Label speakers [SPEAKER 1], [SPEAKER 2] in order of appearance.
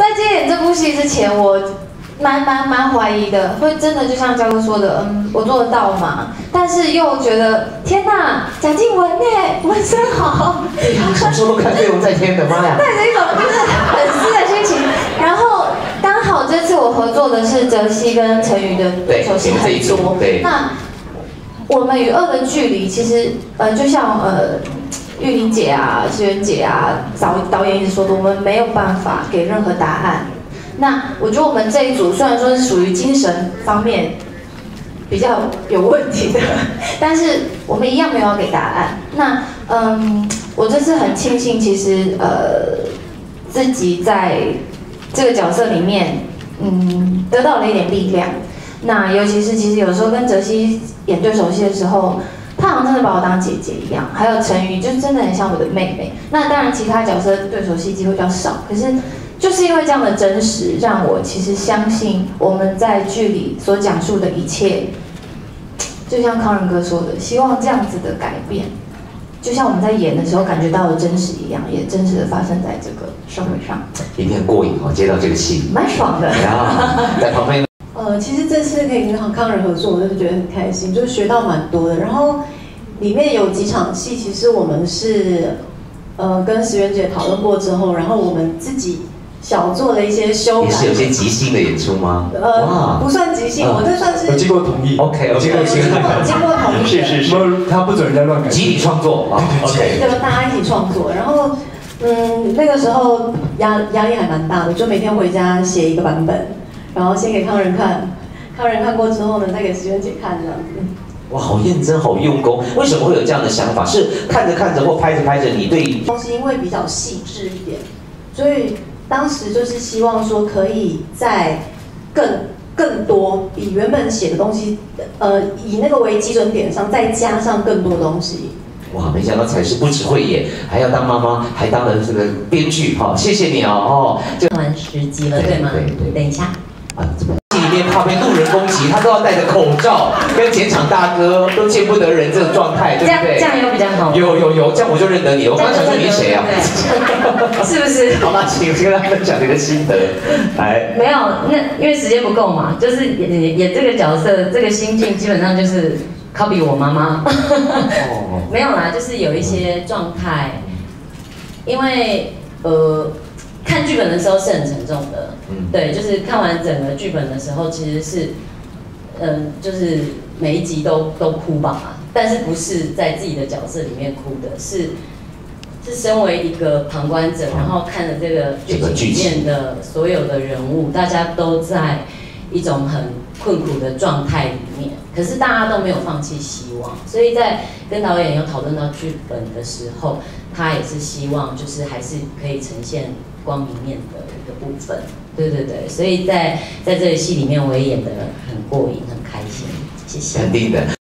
[SPEAKER 1] 在接演这部戏之前，我蛮蛮蛮怀疑的，会真的就像嘉哥说的，嗯，我做得到吗？但是又觉得天哪，贾静雯哎，纹身好，
[SPEAKER 2] 什么时候都看飞龙在天的，妈呀！
[SPEAKER 1] 带着一种就是粉丝的心情。然后刚好这次我合作的是泽熙跟陈宇的对手戏很多，
[SPEAKER 2] 对，
[SPEAKER 1] 那我们与恶的距离其实呃，就像呃。玉玲姐啊，诗媛姐啊，导导演一直说的，我们没有办法给任何答案。那我觉得我们这一组虽然说是属于精神方面比较有问题的，但是我们一样没有给答案。那嗯，我这次很庆幸，其实呃自己在这个角色里面，嗯，得到了一点力量。那尤其是其实有时候跟泽熙演对手戏的时候。他好像真的把我当姐姐一样，还有陈宇，就真的很像我的妹妹。那当然，其他角色对手戏机会比较少，可是就是因为这样的真实，让我其实相信我们在剧里所讲述的一切，就像康仁哥说的，希望这样子的改变，就像我们在演的时候感觉到的真实一样，也真实的发生在这个社会上。
[SPEAKER 2] 一定很过瘾哦，接到这个戏，
[SPEAKER 1] 蛮爽的。
[SPEAKER 2] 然 后在旁边。
[SPEAKER 3] 呃，其实这次可以跟康康人合作，我真的觉得很开心，就是学到蛮多的。然后里面有几场戏，其实我们是呃跟石原姐讨论过之后，然后我们自己小做了一些修改。
[SPEAKER 2] 也是有些即兴的演出吗？
[SPEAKER 3] 呃，不算即兴，我这算是
[SPEAKER 4] 经过同意。
[SPEAKER 2] OK，
[SPEAKER 3] 经过经过经过同意。
[SPEAKER 2] 是是是，
[SPEAKER 4] 他不准人家乱改。
[SPEAKER 2] 集体创作啊
[SPEAKER 3] ，OK，对，大家一起创作。然后嗯，那个时候压压力还蛮大的，就每天回家写一个版本。然后先给康仁看，康仁看过之后呢，再给石原姐看这样子。
[SPEAKER 2] 哇，好认真，好用功。为什么会有这样的想法？是看着看着或拍着拍着，你对
[SPEAKER 3] 东西因为比较细致一点，所以当时就是希望说可以在更更多比原本写的东西，呃，以那个为基准点上再加上更多东西。
[SPEAKER 2] 哇，没想到才是不只会演，还要当妈妈，还当了这个编剧。哈，谢谢你哦。
[SPEAKER 5] 哦，就完十集了，对吗？对对。等一下。啊，
[SPEAKER 2] 怎么？戏里面怕被路人攻击，他都要戴着口罩，跟前场大哥都见不得人这种状态，对不对？
[SPEAKER 5] 这样有比较好。
[SPEAKER 2] 有有有，这样我就认得你。我刚想说你谁啊？
[SPEAKER 5] 是不是？
[SPEAKER 2] 好吧，请跟大家分享你的心得。来，
[SPEAKER 5] 没有，那因为时间不够嘛，就是演演这个角色，这个心境基本上就是 copy 我妈妈。没有啦，就是有一些状态，因为呃。看剧本的时候是很沉重的，嗯，对，就是看完整个剧本的时候，其实是，嗯，就是每一集都都哭吧，但是不是在自己的角色里面哭的，是是身为一个旁观者，然后看着这个剧情里面的所有的人物，大家都在一种很困苦的状态里面，可是大家都没有放弃希望，所以在跟导演有讨论到剧本的时候，他也是希望就是还是可以呈现。光明面的一个部分，对对对，所以在在这个戏里面，我也演得很过瘾，很开心，谢谢。
[SPEAKER 2] 肯定的。